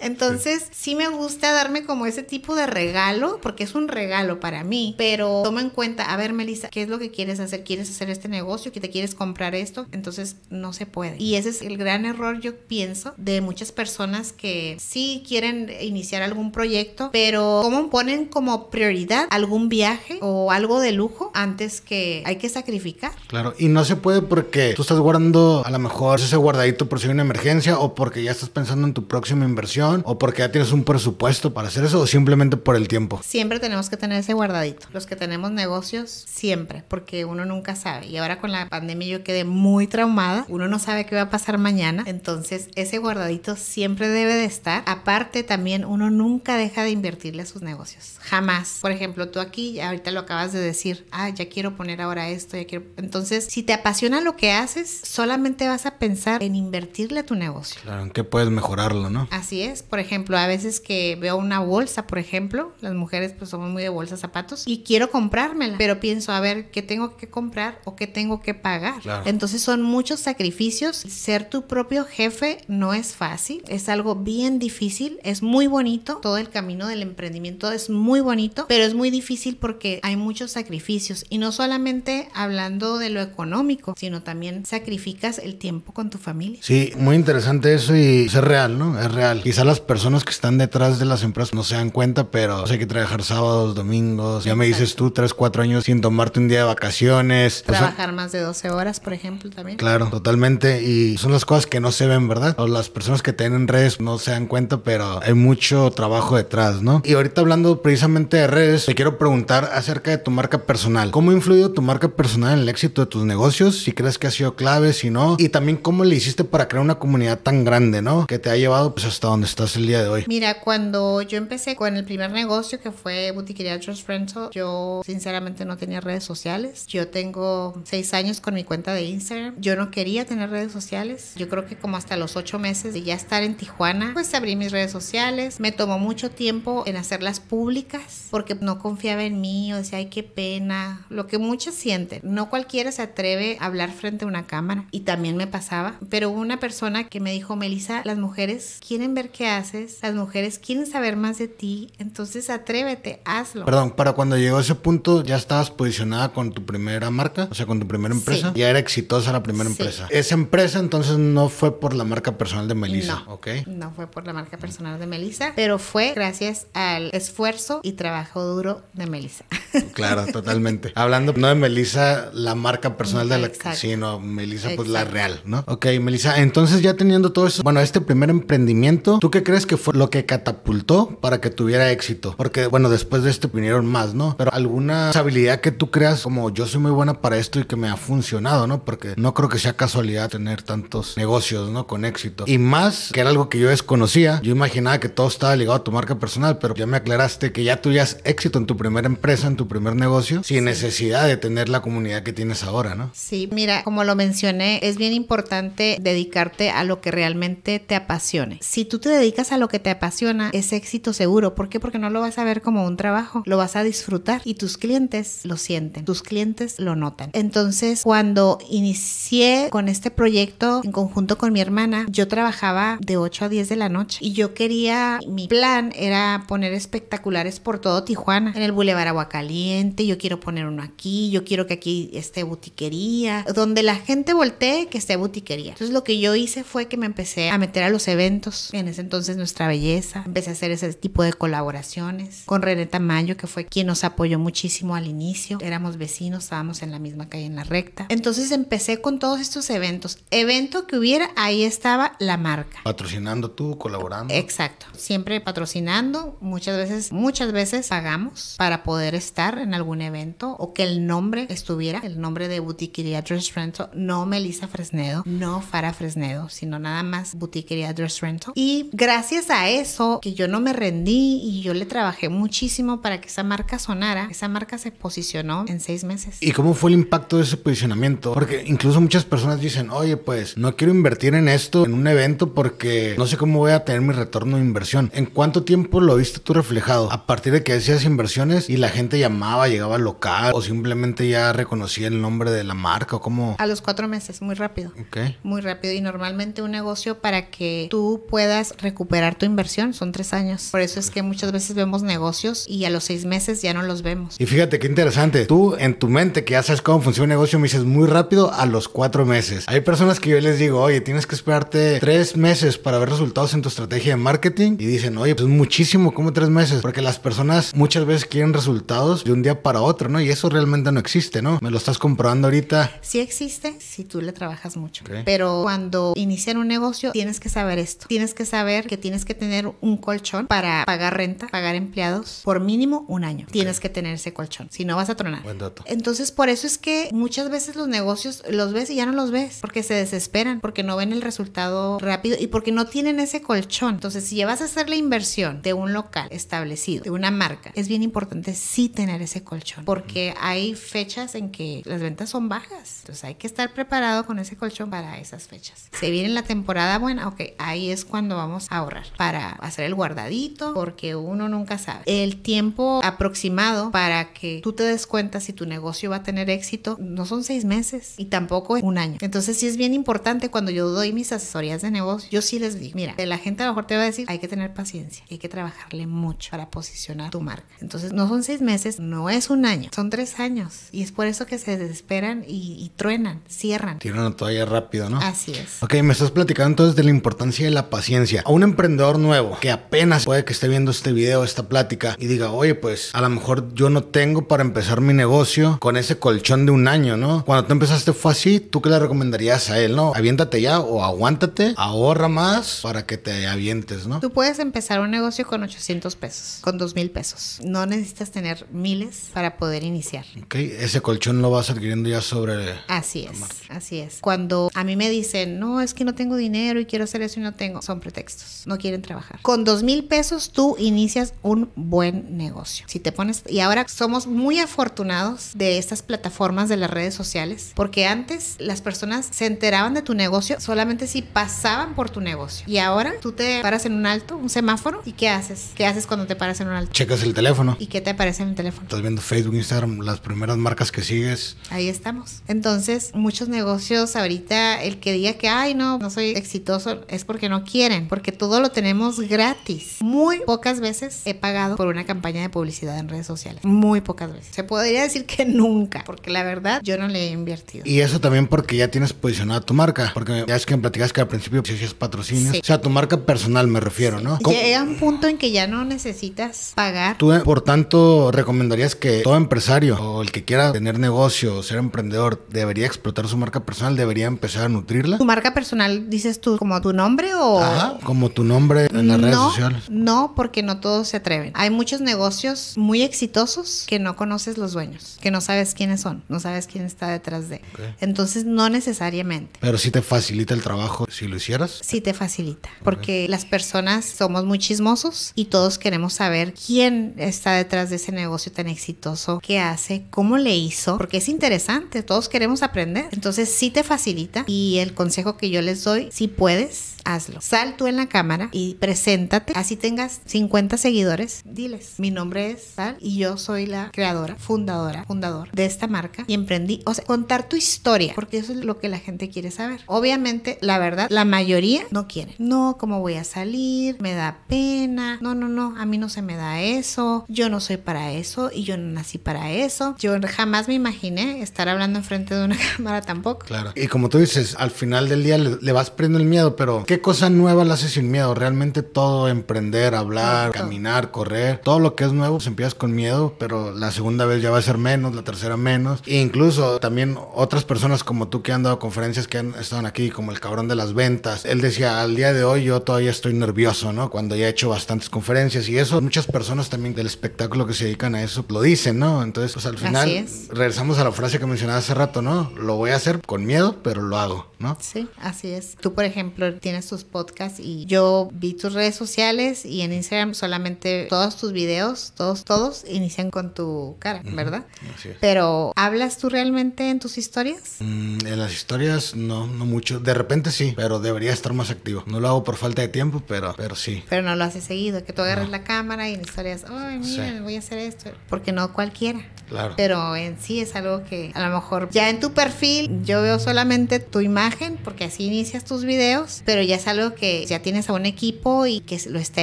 Entonces, sí me gusta darme como ese tipo de regalo, porque es un regalo para mí, pero toma en cuenta, a ver, Melissa, ¿qué es lo que quieres hacer? ¿Quieres hacer este negocio? ¿Que te quieres comprar esto? Entonces, no se puede. Y ese es el gran error, yo pienso, de muchas personas que sí quieren iniciar algún proyecto, pero ¿cómo ponen como prioridad algún viaje o algo de lujo antes que hay que sacrificar? Claro, y no se puede porque tú estás guardando a lo mejor ese guardadito por si hay una emergencia o porque ya estás pensando en tu próxima inversión o porque ya tienes un presupuesto para hacer eso o simplemente por el tiempo? Siempre tenemos que tener ese guardadito. Los que tenemos negocios, siempre, porque uno nunca sabe. Y ahora con la pandemia yo quedé muy traumada. Uno no sabe qué va a pasar mañana. Entonces ese guardadito siempre debe de estar. Aparte también uno nunca deja de invertirle a sus negocios. Jamás. Por ejemplo, tú aquí ahorita lo acabas de decir, ah, ya quiero poner ahora esto, ya quiero... Entonces, si te apasiona lo que haces, solamente vas a pensar en invertirle a tu negocio. Claro, en qué puedes mejorarlo, ¿no? Así es por ejemplo, a veces que veo una bolsa, por ejemplo, las mujeres pues somos muy de bolsas, zapatos, y quiero comprármela, pero pienso, a ver, ¿qué tengo que comprar o qué tengo que pagar? Entonces son muchos sacrificios. Ser tu propio jefe no es fácil, es algo bien difícil, es muy bonito, todo el camino del emprendimiento es muy bonito, pero es muy difícil porque hay muchos sacrificios y no solamente hablando de lo económico, sino también sacrificas el tiempo con tu familia. Sí, muy interesante eso y es real, ¿no? Es real. Quizá las personas que están detrás de las empresas no se dan cuenta, pero hay que trabajar sábados, domingos. Ya me dices tú, tres, cuatro años sin tomarte un día de vacaciones. Trabajar más de 12 horas, por ejemplo, también. Claro, totalmente. Y son las cosas que no se ven, ¿verdad? O las personas que tienen redes no se dan cuenta, pero hay mucho trabajo detrás, ¿no? Y ahorita hablando precisamente de redes, te quiero preguntar acerca de tu marca personal. ¿Cómo ha influido tu marca personal en el éxito de tus negocios? Si crees que ha sido clave, si no. Y también cómo le hiciste para crear una comunidad tan grande, ¿no? Que te ha llevado pues hasta donde estás el día de hoy? Mira, cuando yo empecé con el primer negocio que fue Boutiquería Trust Rental, yo sinceramente no tenía redes sociales. Yo tengo seis años con mi cuenta de Instagram. Yo no quería tener redes sociales. Yo creo que como hasta los ocho meses de ya estar en Tijuana, pues abrí mis redes sociales. Me tomó mucho tiempo en hacerlas públicas porque no confiaba en mí o decía, ay, qué pena. Lo que muchos sienten. No cualquiera se atreve a hablar frente a una cámara. Y también me pasaba. Pero hubo una persona que me dijo, Melissa, las mujeres quieren ver qué que haces, las mujeres quieren saber más de ti, entonces atrévete, hazlo. Perdón, para cuando llegó a ese punto ya estabas posicionada con tu primera marca, o sea, con tu primera empresa. Sí. Ya era exitosa la primera Sí. empresa. Esa empresa entonces no fue por la marca personal de Melissa, No. ¿ok? No fue por la marca personal de Melissa, pero fue gracias al esfuerzo y trabajo duro de Melissa. Claro, totalmente. Hablando no de Melissa, la marca personal de la Exacto. sí, no, Melissa pues la real, ¿no? Ok, Melissa, entonces ya teniendo todo eso, bueno, este primer emprendimiento, ¿tú qué crees que fue lo que catapultó para que tuviera éxito? Porque bueno, después de este vinieron más, ¿no? Pero alguna habilidad que tú creas como yo soy muy buena para esto y que me ha funcionado, ¿no? Porque no creo que sea casualidad tener tantos negocios, ¿no? Con éxito. Y más, que era algo que yo desconocía, yo imaginaba que todo estaba ligado a tu marca personal, pero ya me aclaraste que ya tuvieras éxito en tu primera empresa, en tu primer negocio, sin necesidad de tener la comunidad que tienes ahora, ¿no? Sí, mira, como lo mencioné, es bien importante dedicarte a lo que realmente te apasione. Si tú te dedicas a lo que te apasiona, es éxito seguro. ¿Por qué? Porque no lo vas a ver como un trabajo, lo vas a disfrutar y tus clientes lo sienten, tus clientes lo notan. Entonces, cuando inicié con este proyecto en conjunto con mi hermana, yo trabajaba de 8 a 10 de la noche y yo quería, mi plan era poner espectaculares por todo Tijuana, en el Boulevard Aguacaliente, yo quiero poner uno aquí, yo quiero que aquí esté butiquería, donde la gente voltee que esté butiquería. Entonces lo que yo hice fue que me empecé a meter a los eventos, en ese entonces Nuestra Belleza, empecé a hacer ese tipo de colaboraciones con René Tamayo, que fue quien nos apoyó muchísimo al inicio, éramos vecinos, estábamos en la misma calle en la recta. Entonces empecé con todos estos eventos, evento que hubiera, ahí estaba la marca. Patrocinando tú, colaborando. Exacto, siempre patrocinando, muchas veces, muchas veces pagamos para poder estar en algún evento o que el nombre estuviera, el nombre de Boutiquería Dress Rental, no Melissa Fresnedo, no Fara Fresnedo, sino nada más Boutiquería Dress Rental. Y gracias a eso, que yo no me rendí y yo le trabajé muchísimo para que esa marca sonara, esa marca se posicionó en seis meses. ¿Y cómo fue el impacto de ese posicionamiento? Porque incluso muchas personas dicen, oye, pues no quiero invertir en esto, en un evento, porque no sé cómo voy a tener mi retorno de inversión. ¿En cuánto tiempo lo viste tú reflejado? A partir de que hacías inversiones y la gente llamaba, llegaba al local o simplemente ya reconocía el nombre de la marca o cómo... A los cuatro meses, muy rápido. Ok. Muy rápido y normalmente un negocio para que tú puedas recuperar tu inversión son tres años. Por eso es que muchas veces vemos negocios y a los seis meses ya no los vemos. Y fíjate qué interesante. Tú en tu mente que ya sabes cómo funciona un negocio me dices muy rápido a los cuatro meses. Hay personas que yo les digo, oye, tienes que esperarte tres meses para ver resultados en tu estrategia de marketing. Y dicen, oye, pues muchísimo, como tres meses. Porque las personas muchas veces quieren resultados de un día para otro, ¿no? Y eso realmente no existe, ¿no? Me lo estás comprobando ahorita. Sí existe si tú le trabajas mucho. Pero cuando inician un negocio tienes que saber esto. Tienes que saber que tienes que tener un colchón para pagar renta, pagar empleados por mínimo un año. Tienes que tener ese colchón. Si no vas a tronar. Buen dato. Entonces, por eso es que muchas veces los negocios los ves y ya no los ves, porque se desesperan, porque no ven el resultado rápido y porque no tienen ese colchón. Entonces, si ya vas a hacer la inversión de un local establecido, de una marca, es bien importante sí tener ese colchón, porque hay fechas en que las ventas son bajas. Entonces, hay que estar preparado con ese colchón para esas fechas. Se viene la temporada buena, ok, ahí es cuando vamos a ahorrar para hacer el guardadito, porque uno nunca sabe. El tiempo aproximado para que tú te des cuenta si tu negocio va a tener éxito no son seis meses y tampoco es un año. Entonces sí es bien importante cuando yo doy mis asesorías de negocio, yo sí les digo, mira, la gente a lo mejor te va a decir, hay que tener paciencia, hay que trabajarle mucho para posicionar tu marca. Entonces no son seis meses, no es un año, son tres años y es por eso que se desesperan y, y truenan, cierran. Tiran la toalla rápido, ¿no? Así es. Ok, me estás platicando entonces de la importancia de la paciencia. A un emprendedor nuevo que apenas puede que esté viendo este video, esta plática y diga, oye, pues a lo mejor yo no tengo para empezar mi negocio con ese colchón de un año, ¿no? Cuando tú empezaste fue así, ¿tú qué le recomendarías a él, no? Aviéntate ya o aguántate, ahorra más para que te avientes, ¿no? Tú puedes empezar un negocio con 800 pesos, con 2 mil pesos. No necesitas tener miles para poder iniciar. Ok, ese colchón lo vas adquiriendo ya sobre... Así es, así es. Cuando a mí me dicen, no, es que no tengo dinero y quiero hacer eso y no tengo, son pretextos. No quieren trabajar. Con dos mil pesos tú inicias un buen negocio. Si te pones, y ahora somos muy afortunados de estas plataformas de las redes sociales, porque antes las personas se enteraban de tu negocio solamente si pasaban por tu negocio. Y ahora tú te paras en un alto, un semáforo, ¿y qué haces? ¿Qué haces cuando te paras en un alto? Checas el teléfono. ¿Y qué te aparece en el teléfono? Estás viendo Facebook, Instagram, las primeras marcas que sigues. Ahí estamos. Entonces, muchos negocios ahorita, el que diga que, ay, no, no soy exitoso, es porque no quieren, porque todo lo tenemos gratis. Muy pocas veces he pagado por una campaña de publicidad en redes sociales. Muy pocas veces. Se podría decir que nunca, porque la verdad yo no le he invertido. Y eso también porque ya tienes posicionada tu marca. Porque ya es que me platicas que al principio si es patrocinio. Sí. O sea, tu marca personal me refiero, ¿no? ¿Cómo- Llega un punto en que ya no necesitas pagar. Tú, por tanto, recomendarías que todo empresario o el que quiera tener negocio o ser emprendedor debería explotar su marca personal, debería empezar a nutrirla. ¿Tu marca personal dices tú como tu nombre o...? Ajá, como tu nombre en las redes no, sociales. No, porque no todos se atreven. Hay muchos negocios muy exitosos que no conoces los dueños, que no sabes quiénes son, no sabes quién está detrás de. Ok. Entonces, no necesariamente. Pero sí te facilita el trabajo si lo hicieras. Sí te facilita, porque las personas somos muy chismosos y todos queremos saber quién está detrás de ese negocio tan exitoso, qué hace, cómo le hizo, porque es interesante, todos queremos aprender. Entonces sí te facilita y el consejo que yo les doy, si puedes, hazlo. Sal tú en la cámara y preséntate, así tengas 50 seguidores, diles, mi nombre es tal y yo soy la creadora, fundadora, fundador de esta marca y emprendí, o sea, contar tu historia, porque eso es lo que la gente quiere saber. Obviamente, la verdad, la mayoría no quiere. No, ¿cómo voy a salir? Me da pena. No, no, no, a mí no se me da eso. Yo no soy para eso y yo no nací para eso. Yo jamás me imaginé estar hablando enfrente de una cámara tampoco. Claro. Y como tú dices, al final del día le, vas perdiendo el miedo, pero ¿qué cosa nueva la haces sin miedo? Realmente todo, emprender, hablar, caminar, correr, todo lo que es nuevo, pues empiezas con miedo, pero la segunda vez ya va a ser menos, la tercera menos. E incluso también otras personas como tú que han dado conferencias que han estado aquí, como el cabrón de las ventas, él decía, al día de hoy yo todavía estoy nervioso, ¿no? Cuando ya he hecho bastantes conferencias y eso, muchas personas también del espectáculo que se dedican a eso lo dicen, ¿no? Entonces, pues al final, regresamos a la frase que mencionaba hace rato, ¿no? Lo voy a hacer con miedo, pero lo hago, ¿no? Sí, así es. Tú, por ejemplo, tienes tus podcasts y yo vi tus redes sociales y en Instagram solamente todos tus videos, todos, todos inician con tu cara, ¿verdad? Así es. Pero, ¿hablas tú realmente en tus historias? Mm, en las historias no, no mucho. De repente sí, pero debería estar más activo. No lo hago por falta de tiempo, pero, pero sí. Pero no lo haces seguido, que tú agarres la cámara y en historias, ay, mira, Sí. voy a hacer esto. Porque no cualquiera. Claro. Pero en sí es algo que a lo mejor ya en tu perfil yo veo solamente tu imagen porque así inicias tus videos, pero ya es algo que ya tienes a un equipo y que lo está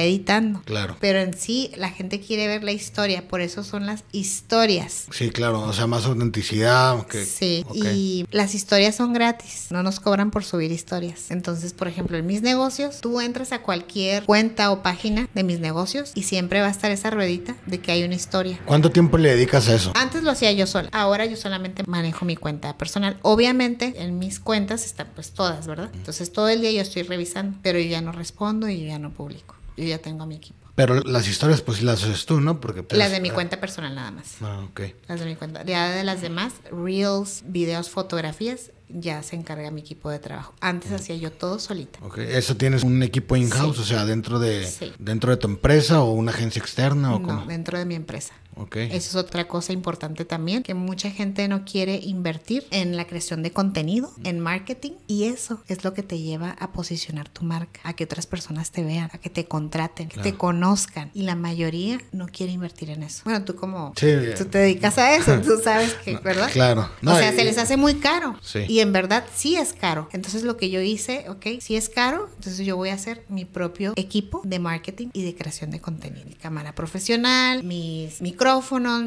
editando. Claro. Pero en sí la gente quiere ver la historia, por eso son las historias. Sí, claro. O sea, más autenticidad. Sí, ok. y las historias son gratis, no nos cobran por subir historias. Entonces, por ejemplo, en mis negocios, tú entras a cualquier cuenta o página de mis negocios y siempre va a estar esa ruedita de que hay una historia. ¿Cuánto tiempo le dedicas a eso? Antes lo hacía yo sola, ahora yo solamente manejo mi cuenta personal. Obviamente en mis cuentas están pues todas, ¿verdad? Entonces todo el día yo estoy revisando, pero yo ya no respondo y yo ya no publico. Yo ya tengo a mi equipo. Pero las historias, pues las haces tú, ¿no? Porque. pues, Las de mi ah, cuenta personal nada más. Ah, ok. Las de mi cuenta. Ya de las demás, reels, videos, fotografías, ya se encarga mi equipo de trabajo. Antes hacía yo todo solita. Ok, ¿eso tienes un equipo in-house? Sí. O sea, dentro de, Sí. dentro de tu empresa o una agencia externa o No, cómo? dentro de mi empresa. Ok. Eso es otra cosa importante también, que mucha gente no quiere invertir en la creación de contenido, en marketing, y eso es lo que te lleva a posicionar tu marca, a que otras personas te vean, a que te contraten, que te Claro. conozcan. Y la mayoría no quiere invertir en eso. Bueno, tú como Sí. tú te dedicas a eso, tú sabes que, ¿verdad? Claro. No, o sea, y- se les hace muy caro. Sí. Y en verdad sí es caro. Entonces lo que yo hice, ok, si es caro, entonces yo voy a hacer mi propio equipo de marketing y de creación de contenido. Mi cámara profesional, mis micrófonos,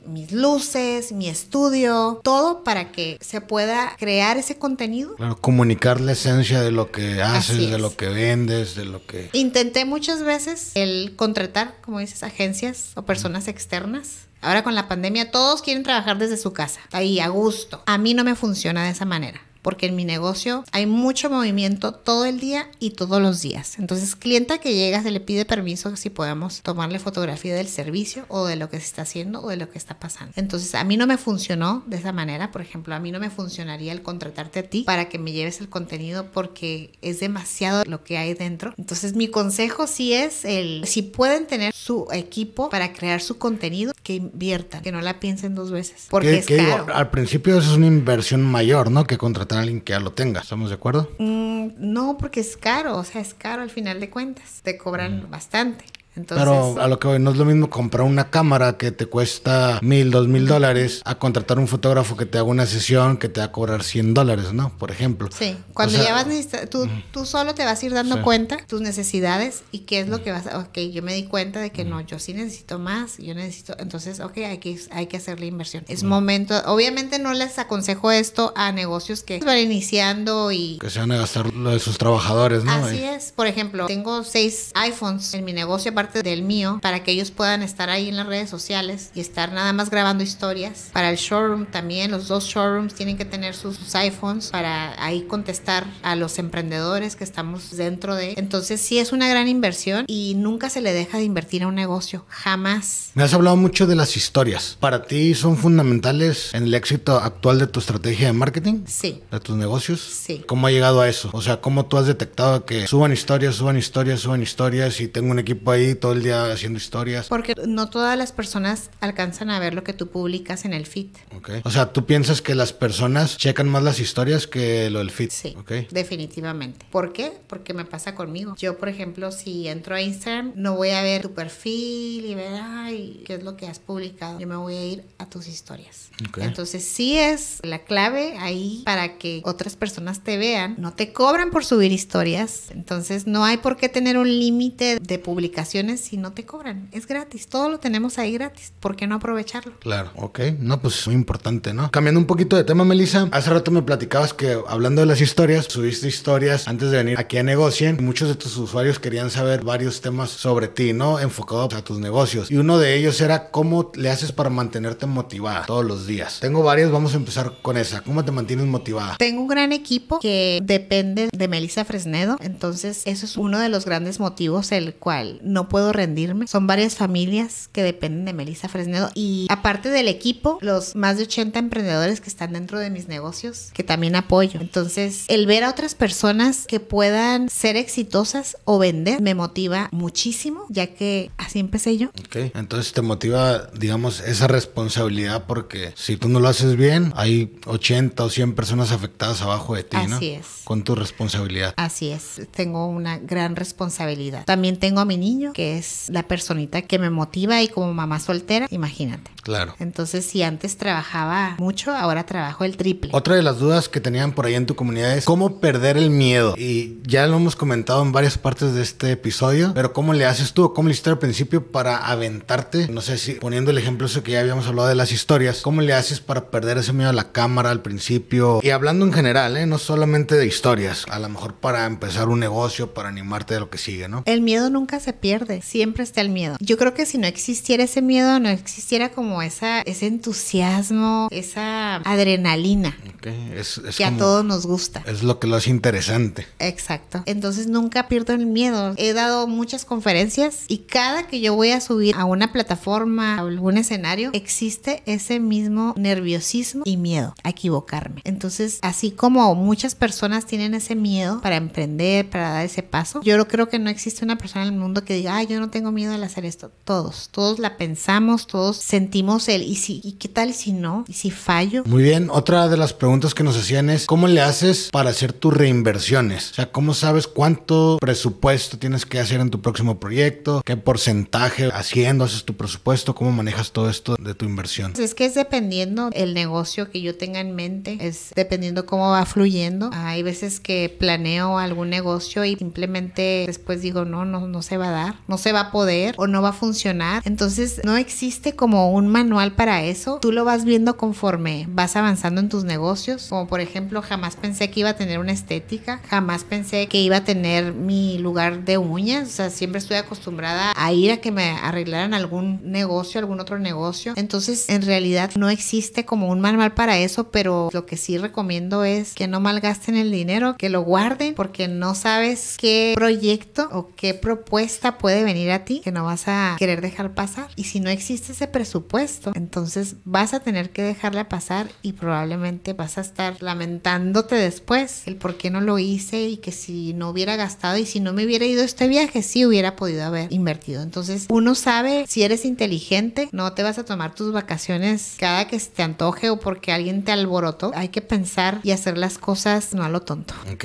mis luces, mi estudio, todo para que se pueda crear ese contenido. Claro, comunicar la esencia de lo que haces, de lo que vendes, de lo que... Intenté muchas veces el contratar, como dices, agencias o personas externas. Ahora con la pandemia todos quieren trabajar desde su casa, ahí a gusto. A mí no me funciona de esa manera. Porque en mi negocio hay mucho movimiento todo el día y todos los días. Entonces, clienta que llega se le pide permiso si podemos tomarle fotografía del servicio o de lo que se está haciendo o de lo que está pasando. Entonces, a mí no me funcionó de esa manera. Por ejemplo, a mí no me funcionaría el contratarte a ti para que me lleves el contenido porque es demasiado lo que hay dentro. Entonces, mi consejo sí es el, si pueden tener su equipo para crear su contenido, que inviertan, que no la piensen dos veces, porque que- es digo, caro. al principio eso es una inversión mayor, ¿no? Que contratar a alguien que ya lo tenga. ¿Estamos de acuerdo? Mm, no, porque es caro, o sea, es caro al final de cuentas. Te cobran bastante. Entonces, Pero a lo que voy, no es lo mismo comprar una cámara que te cuesta mil, dos mil dólares a contratar un fotógrafo que te haga una sesión que te va a cobrar 100 dólares, ¿no? Por ejemplo. Sí, cuando O sea, ya vas tú, tú solo te vas a ir dando Sí. cuenta tus necesidades y qué es lo que vas a, ok, yo me di cuenta de que no, yo sí necesito más, yo necesito, entonces, ok, hay que, hay que hacer la inversión. Es momento, obviamente no les aconsejo esto a negocios que van iniciando y... Que se van a gastar lo de sus trabajadores, ¿no? Así Ahí. es, por ejemplo, tengo seis iPhones en mi negocio aparte del mío para que ellos puedan estar ahí en las redes sociales y estar nada más grabando historias. Para el showroom también, los dos showrooms tienen que tener sus, sus iPhones para ahí contestar a los emprendedores que estamos dentro de. Entonces sí es una gran inversión y nunca se le deja de invertir a un negocio, jamás. Me has hablado mucho de las historias. ¿Para ti son fundamentales en el éxito actual de tu estrategia de marketing? Sí. ¿De tus negocios? Sí. ¿Cómo ha llegado a eso? O sea, ¿cómo tú has detectado que suban historias, suban historias, suban historias y tengo un equipo ahí todo el día haciendo historias? Porque no todas las personas alcanzan a ver lo que tú publicas en el feed. Ok. O sea, ¿tú piensas que las personas checan más las historias que lo del feed? Sí, Ok. definitivamente. ¿Por qué? Porque me pasa conmigo. Yo, por ejemplo, si entro a Instagram, no voy a ver tu perfil y ver, ay, qué es lo que has publicado. Yo me voy a ir a tus historias. Ok. Entonces, sí es la clave ahí para que otras personas te vean. No te cobran por subir historias. Entonces, no hay por qué tener un límite de publicaciones si no te cobran. Es gratis. Todo lo tenemos ahí gratis. ¿Por qué no aprovecharlo? Claro, ok. No, pues muy importante, ¿no? Cambiando un poquito de tema, Melissa, hace rato me platicabas que hablando de las historias, subiste historias antes de venir aquí a Negocien. Muchos de tus usuarios querían saber varios temas sobre ti, ¿no? Enfocados a tus negocios. Y uno de ellos era cómo le haces para mantenerte motivada todos los días. Tengo varias, vamos a empezar con esa. ¿Cómo te mantienes motivada? Tengo un gran equipo que depende de Melissa Fresnedo, entonces eso es uno de los grandes motivos el cual no puedo rendirme. Son varias familias que dependen de Melissa Fresnedo y aparte del equipo, los más de 80 emprendedores que están dentro de mis negocios que también apoyo. Entonces, el ver a otras personas que puedan ser exitosas o vender me motiva muchísimo, ya que así empecé yo. Ok, entonces te motiva, digamos, esa responsabilidad porque si tú no lo haces bien, hay 80 o 100 personas afectadas abajo de ti, ¿no? Así es. Con tu responsabilidad. Así es, tengo una gran responsabilidad. También tengo a mi niño, que es la personita que me motiva y como mamá soltera, imagínate. Claro. Entonces, si antes trabajaba mucho, ahora trabajo el triple. Otra de las dudas que tenían por ahí en tu comunidad es cómo perder el miedo. Y ya lo hemos comentado en varias partes de este episodio, pero ¿cómo le haces tú? ¿Cómo le hiciste al principio para aventarte? No sé si poniendo el ejemplo ese que ya habíamos hablado de las historias, ¿cómo le haces para perder ese miedo a la cámara al principio? Y hablando en general, ¿eh? no solamente de historias, a lo mejor para empezar un negocio, para animarte de lo que sigue, ¿no? El miedo nunca se pierde, siempre está el miedo. Yo creo que si no existiera ese miedo, no existiera como esa, ese entusiasmo, esa adrenalina Ok, Es, es que a como- todos nos gusta. es lo que lo hace interesante. Exacto. Entonces nunca pierdo el miedo. He dado muchas conferencias y cada que yo voy a subir a una plataforma, a algún escenario, existe ese mismo nerviosismo y miedo a equivocarme. Entonces, así como muchas personas tienen ese miedo para emprender, para dar ese paso, yo creo que no existe una persona en el mundo que diga, ay, yo no tengo miedo al hacer esto. Todos, todos la pensamos, todos sentimos el, ¿y, si, ¿y qué tal si no? ¿Y si fallo? Muy bien, otra de las preguntas que nos hacían es, ¿cómo le haces para hacer tus reinversiones? O sea, ¿cómo sabes cuánto presupuesto tienes que hacer en tu próximo proyecto? ¿Qué porcentaje haciendo haces tu presupuesto? ¿Cómo manejas todo esto de tu inversión? Es que es dependiendo el negocio que yo tenga en mente, es dependiendo cómo va fluyendo. Hay veces que planeo algún negocio y simplemente después digo, no, no, no se va a dar, no se va a poder o no va a funcionar. Entonces no existe como un manual para eso. Tú lo vas viendo conforme vas avanzando en tus negocios. Como por ejemplo, jamás pensé que iba a tener una estética, jamás pensé que iba a tener mi lugar de uñas. O sea, siempre estoy acostumbrada a ir a que me arreglaran algún negocio, algún otro negocio. Entonces, en realidad no existe como un manual para eso, pero lo que sí recomiendo es que no malgasten el dinero, que lo guarden, porque no sabes qué proyecto o qué propuesta puede venir a ti que no vas a querer dejar pasar. Y si no existe ese presupuesto, entonces vas a tener que dejarla pasar y probablemente vas a estar lamentándote después el por qué no lo hice y que si no hubiera gastado y si no me hubiera ido este viaje, sí hubiera podido haber invertido. Entonces, uno sabe si eres inteligente, no te vas a tomar tus vacaciones cada que se te antoje o porque alguien te alborotó. Hay que pensar y hacer las cosas no a lo tonto. Ok.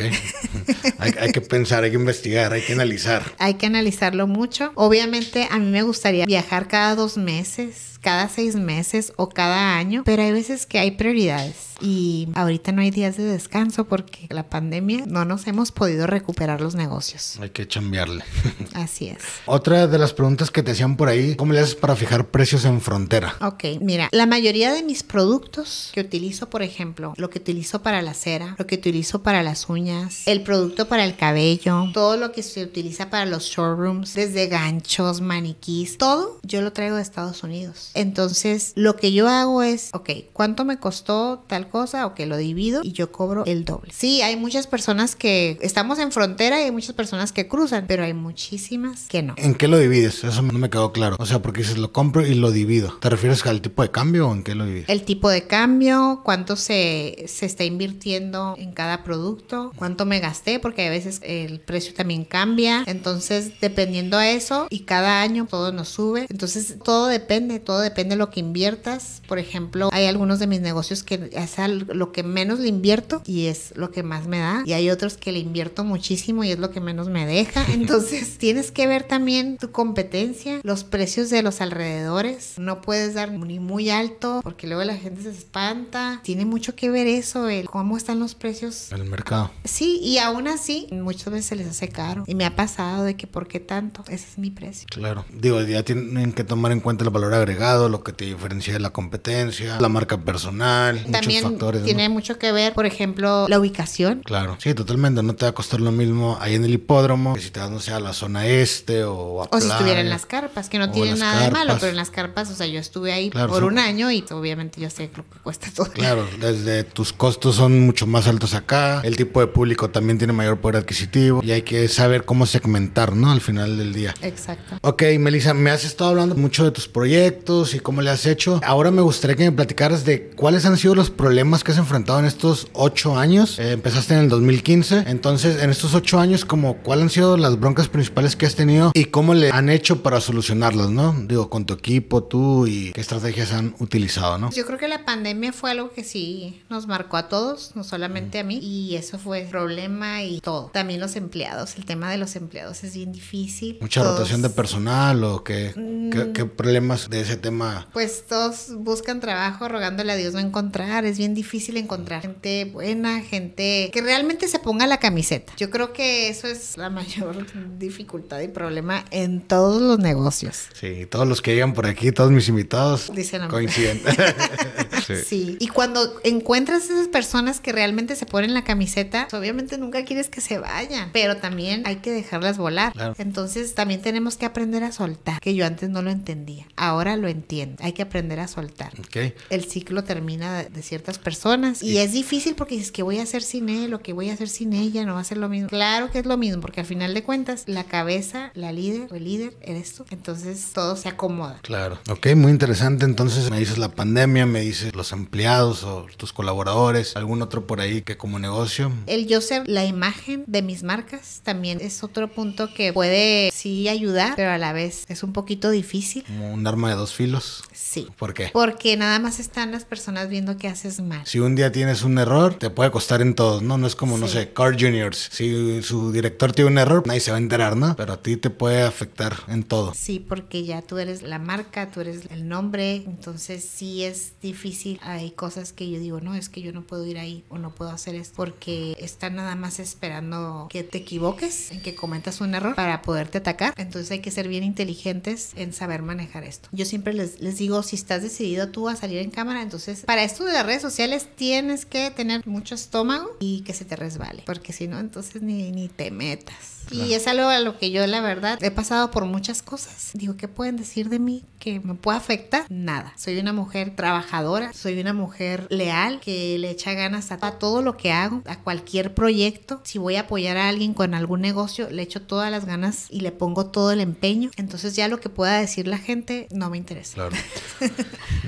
hay, hay que pensar, hay que investigar, hay que analizar. Hay que analizarlo mucho. Obviamente, a mí me gustaría viajar cada dos meses cada seis meses o cada año, pero hay veces que hay prioridades y ahorita no hay días de descanso porque la pandemia no nos hemos podido recuperar los negocios. Hay que chambearle. Así es. Otra de las preguntas que te hacían por ahí, ¿cómo le haces para fijar precios en frontera? Ok, mira, la mayoría de mis productos que utilizo, por ejemplo, lo que utilizo para la cera, lo que utilizo para las uñas, el producto para el cabello, todo lo que se utiliza para los showrooms, desde ganchos, maniquís, todo yo lo traigo de Estados Unidos. Entonces, lo que yo hago es, ok, ¿cuánto me costó tal cosa? Ok, lo divido y yo cobro el doble. Sí, hay muchas personas que estamos en frontera y hay muchas personas que cruzan, pero hay muchísimas que no. ¿En qué lo divides? Eso no me quedó claro. O sea, porque dices lo compro y lo divido. ¿Te refieres al tipo de cambio o en qué lo divides? El tipo de cambio, cuánto se, se está invirtiendo en cada producto, cuánto me gasté, porque a veces el precio también cambia. Entonces, dependiendo a eso, y cada año todo nos sube. Entonces, todo depende, todo depende de lo que inviertas. Por ejemplo, hay algunos de mis negocios que lo que menos le invierto y es lo que más me da. Y hay otros que le invierto muchísimo y es lo que menos me deja. Entonces, tienes que ver también tu competencia, los precios de los alrededores. No puedes dar ni muy alto porque luego la gente se espanta. Tiene mucho que ver eso, el cómo están los precios. El mercado. Sí, y aún así, muchas veces se les hace caro. Y me ha pasado de que, ¿por qué tanto? Ese es mi precio. Claro. Digo, ya tienen que tomar en cuenta el valor agregado, lo que te diferencia de la competencia, la marca personal, También factores. Tiene mucho que ver, por ejemplo, la ubicación. Claro, sí, totalmente. No te va a costar lo mismo ahí en el hipódromo que si te vas, no sé, a la zona este o a O si estuviera en las carpas, que no tiene nada de malo, pero en las carpas, o sea, yo estuve ahí por un año y obviamente yo sé lo que cuesta todo. Claro, desde tus costos son mucho más altos acá, el tipo de público también tiene mayor poder adquisitivo y hay que saber cómo segmentar, ¿no? Al final del día. Exacto. Ok, Melissa, me has estado hablando mucho de tus proyectos y cómo le has hecho. Ahora me gustaría que me platicaras de cuáles han sido los problemas que has enfrentado en estos ocho años. Eh, empezaste en el 2015, entonces en estos ocho años, como cuáles han sido las broncas principales que has tenido y cómo le han hecho para solucionarlas, ¿no? Digo, con tu equipo, tú y qué estrategias han utilizado, ¿no? Yo creo que la pandemia fue algo que sí nos marcó a todos, no solamente a mí, y eso fue problema y todo. También los empleados, el tema de los empleados es bien difícil. Mucha rotación de personal o qué, qué, qué problemas de ese tema. Pues todos buscan trabajo rogándole a Dios no encontrar. Es bien difícil encontrar gente buena, gente que realmente se ponga la camiseta. Yo creo que eso es la mayor dificultad y problema en todos los negocios. Sí, todos los que llegan por aquí, todos mis invitados Dicen coinciden. sí. sí. Y cuando encuentras esas personas que realmente se ponen la camiseta, obviamente nunca quieres que se vayan, pero también hay que dejarlas volar. Claro. Entonces también tenemos que aprender a soltar, que yo antes no lo entendía. Ahora lo entiendo. Hay que aprender a soltar. Ok. El ciclo termina de, ciertas personas y, es difícil porque dices que voy a hacer sin él o que voy a hacer sin ella, no va a ser lo mismo. Claro que es lo mismo porque al final de cuentas la cabeza, la líder o el líder eres tú. Entonces todo se acomoda. Claro. Ok, muy interesante. Entonces me dices la pandemia, me dices los empleados o tus colaboradores, algún otro por ahí que como negocio. El yo ser la imagen de mis marcas también es otro punto que puede sí ayudar, pero a la vez es un poquito difícil. Como un arma de dos filos. Sí. ¿Por qué? Porque nada más están las personas viendo que haces mal. Si un día tienes un error, te puede costar en todos, ¿no? No es como, no sé, Carl Juniors. Si su director tiene un error, nadie se va a enterar, ¿no? Pero a ti te puede afectar en todo. Sí, porque ya tú eres la marca, tú eres el nombre, entonces sí es difícil. Hay cosas que yo digo, no, es que yo no puedo ir ahí o no puedo hacer esto porque están nada más esperando que te equivoques, en que cometas un error para poderte atacar. Entonces hay que ser bien inteligentes en saber manejar esto. Yo siempre les, les digo, si estás decidido tú a salir en cámara, entonces para esto de las redes sociales tienes que tener mucho estómago y que se te resbale, porque si no, entonces ni, ni te metas. Y es algo a lo que yo, la verdad, he pasado por muchas cosas. Digo, ¿qué pueden decir de mí que me pueda afectar? Nada. Soy una mujer trabajadora, Soy una mujer leal que le echa ganas a, a todo lo que hago, a cualquier proyecto. Si voy a apoyar a alguien con algún negocio, le echo todas las ganas y le pongo todo el empeño. Entonces ya lo que pueda decir la gente no me interesa. Claro.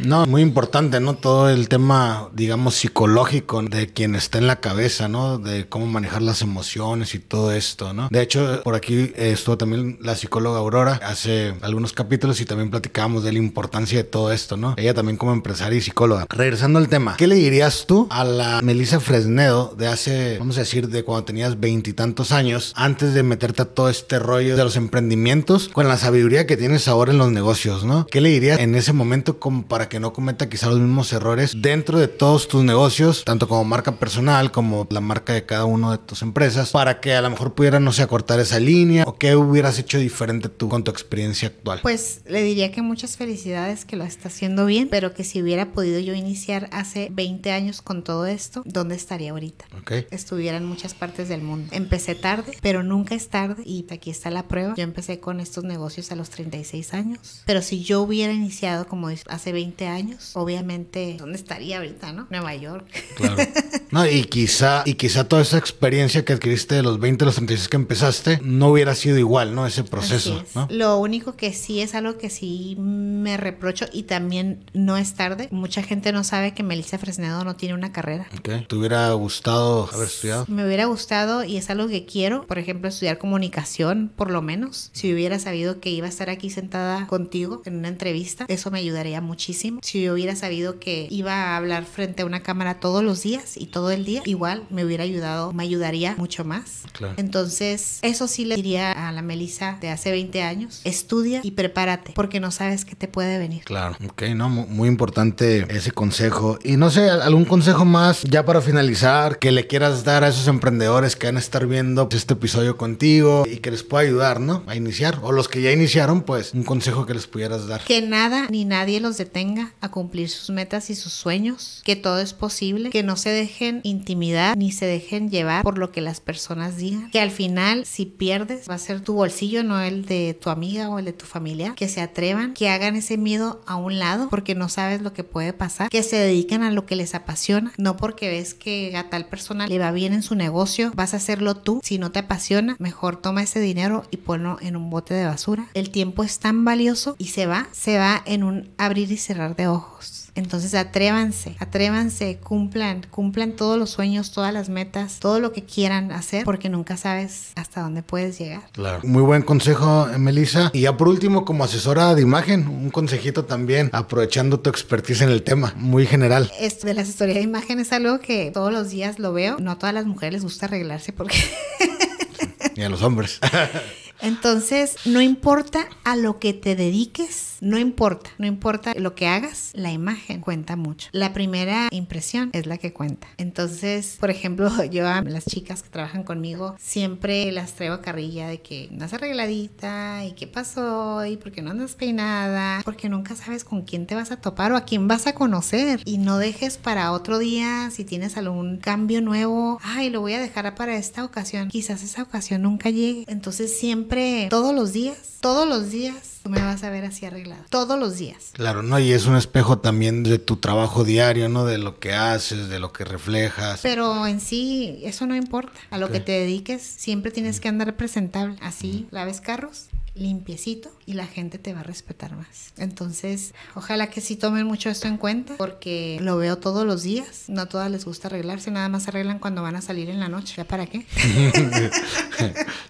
No, muy importante, ¿no? Todo el tema, digamos, psicológico de quien está en la cabeza, ¿no? De cómo manejar las emociones y todo esto, ¿no? De hecho, por aquí estuvo también la psicóloga Aurora hace algunos capítulos y también platicábamos de la importancia de todo esto, ¿no? Ella también como empresaria y psicóloga. Regresando al tema, ¿qué le dirías tú a la Melissa Fresnedo de hace, vamos a decir, de cuando tenías veintitantos años, antes de meterte a todo este rollo de los emprendimientos, con la sabiduría que tienes ahora en los negocios, ¿no? ¿Qué le dirías en ese momento como para que no cometa quizá los mismos errores dentro de todos tus negocios, tanto como marca personal como la marca de cada una de tus empresas, para que a lo mejor pudieras, no sé, acortar esa línea o qué hubieras hecho diferente tú con tu experiencia actual? Pues le diría que muchas felicidades, que lo está haciendo bien, pero que si hubiera podido yo iniciar hace 20 años con todo esto, ¿dónde estaría ahorita? Ok. Estuviera en muchas partes del mundo. Empecé tarde, pero nunca es tarde y aquí está la prueba. Yo empecé con estos negocios a los 36 años, pero si yo hubiera iniciado como hace 20 años, obviamente, ¿dónde estaría ahorita, no? Nueva York. Claro. No, y quizá, y quizá toda esa experiencia que adquiriste de los 20 a los 36 que empezaste no hubiera sido igual, ¿no? Ese proceso, es. ¿no? Lo único que sí es algo que sí me reprocho y también no es tarde. Mucha gente no sabe que Melissa Fresnedo no tiene una carrera. Ok. ¿Te hubiera gustado haber estudiado? Me hubiera gustado y es algo que quiero, por ejemplo, estudiar comunicación, por lo menos. Si hubiera sabido que iba a estar aquí sentada contigo en una entrevista, eso me ayudaría muchísimo. Si yo hubiera sabido que iba a hablar frente a una cámara todos los días y todo el día, igual me hubiera ayudado, me ayudaría mucho más. Claro. Entonces, eso sí le diría a la Melissa de hace 20 años, estudia y prepárate, porque no sabes qué te puede venir. Claro, ok, no, mu- muy importante ese consejo. Y no sé, algún consejo más ya para finalizar que le quieras dar a esos emprendedores que van a estar viendo este episodio contigo y que les pueda ayudar, ¿no? A iniciar. O los que ya iniciaron, pues un consejo que les pudieras dar. Que nada ni nadie los detenga a cumplir sus metas y sus sueños, que todo es posible, que no se dejen intimidar ni se dejen llevar por lo que las personas digan, que al final si pierdes va a ser tu bolsillo, no el de tu amiga o el de tu familia, que se atrevan, que hagan ese miedo a un lado porque no sabes lo que puede pasar, que se dediquen a lo que les apasiona, no porque ves que a tal persona le va bien en su negocio, vas a hacerlo tú, si no te apasiona, mejor toma ese dinero y ponlo en un bote de basura. El tiempo es tan valioso y se va, se va en un abrir y cerrar de ojos. Entonces atrévanse, atrévanse, cumplan, cumplan todos los sueños, todas las metas, todo lo que quieran hacer, porque nunca sabes hasta dónde puedes llegar. Claro. Muy buen consejo, Melissa. Y ya por último, como asesora de imagen, un consejito también, aprovechando tu expertise en el tema, muy general. Esto de la asesoría de imagen es algo que todos los días lo veo. No a todas las mujeres les gusta arreglarse porque Y a los hombres. Entonces, no importa a lo que te dediques, no importa, no importa lo que hagas, la imagen cuenta mucho. La primera impresión es la que cuenta. Entonces, por ejemplo, yo a las chicas que trabajan conmigo siempre las traigo a carrilla de que andas arregladita y qué pasó y por qué no andas peinada, porque nunca sabes con quién te vas a topar o a quién vas a conocer y no dejes para otro día si tienes algún cambio nuevo, ay, lo voy a dejar para esta ocasión. Quizás esa ocasión nunca llegue. Entonces, siempre, todos los días, todos los días, tú me vas a ver así arreglada. Todos los días. Claro, ¿no? Y es un espejo también de tu trabajo diario, ¿no? De lo que haces, de lo que reflejas. Pero en sí, eso no importa. A lo que te dediques, siempre tienes que andar presentable. Así, laves carros, limpiecito y la gente te va a respetar más. Entonces, ojalá que sí tomen mucho esto en cuenta porque lo veo todos los días. No a todas les gusta arreglarse, nada más arreglan cuando van a salir en la noche. ¿Ya para qué?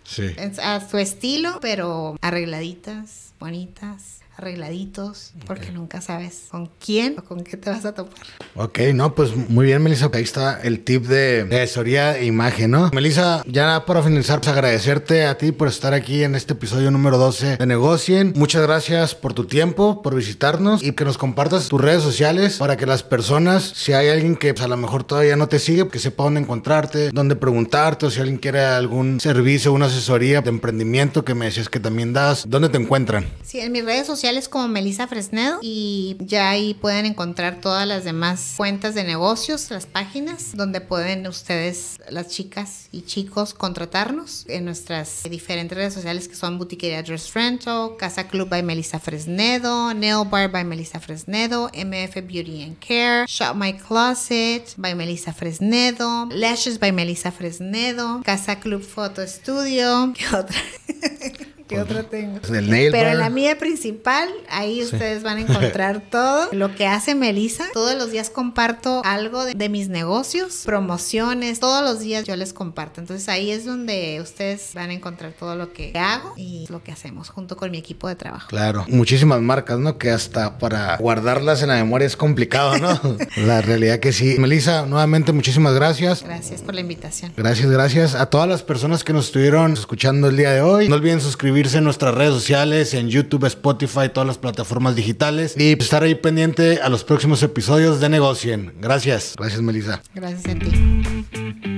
sí. A su estilo, pero arregladitas, bonitas, arregladitos, porque nunca sabes con quién o con qué te vas a topar. Ok, no, pues muy bien, Melissa. Ahí está el tip de, asesoría e imagen, ¿no? Melissa, ya para finalizar, pues agradecerte a ti por estar aquí en este episodio número 12 de Negocien. Muchas gracias por tu tiempo, por visitarnos y que nos compartas tus redes sociales para que las personas, si hay alguien que pues, a lo mejor todavía no te sigue, que sepa dónde encontrarte, dónde preguntarte o si alguien quiere algún servicio, una asesoría asesoría de emprendimiento que me decías que también das. ¿Dónde te encuentran? Sí, en mis redes sociales como Melissa Fresnedo y ya ahí pueden encontrar todas las demás cuentas de negocios, las páginas donde pueden ustedes, las chicas y chicos, contratarnos en nuestras diferentes redes sociales que son Boutiquería Dress Rental, Casa Club by Melissa Fresnedo, Nail Bar by Melissa Fresnedo, MF Beauty and Care, Shop My Closet by Melissa Fresnedo, Lashes by Melissa Fresnedo, Casa Club Photo Studio, ¿qué otra? ¿Qué otra tengo? El nail Pero en la mía principal, ahí ustedes van a encontrar todo lo que hace Melissa. Todos los días comparto algo de, de mis negocios, promociones, todos los días yo les comparto. Entonces ahí es donde ustedes van a encontrar todo lo que hago y lo que hacemos junto con mi equipo de trabajo. Claro, muchísimas marcas, ¿no? Que hasta para guardarlas en la memoria es complicado, ¿no? la realidad que sí. Melissa, nuevamente muchísimas gracias. Gracias por la invitación. Gracias, gracias a todas las personas que nos estuvieron escuchando el día de hoy. No olviden suscribirse en nuestras redes sociales, en YouTube, Spotify, todas las plataformas digitales y estar ahí pendiente a los próximos episodios de Negocien. Gracias. Gracias, Melissa. Gracias a ti.